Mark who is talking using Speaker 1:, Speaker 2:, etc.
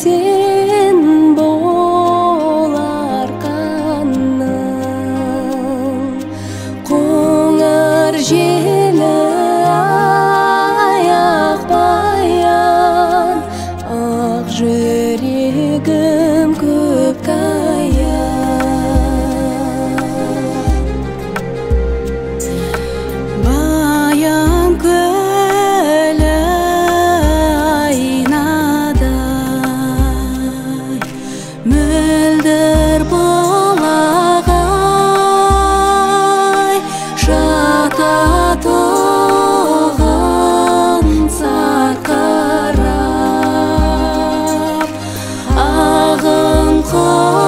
Speaker 1: paciência. Oh.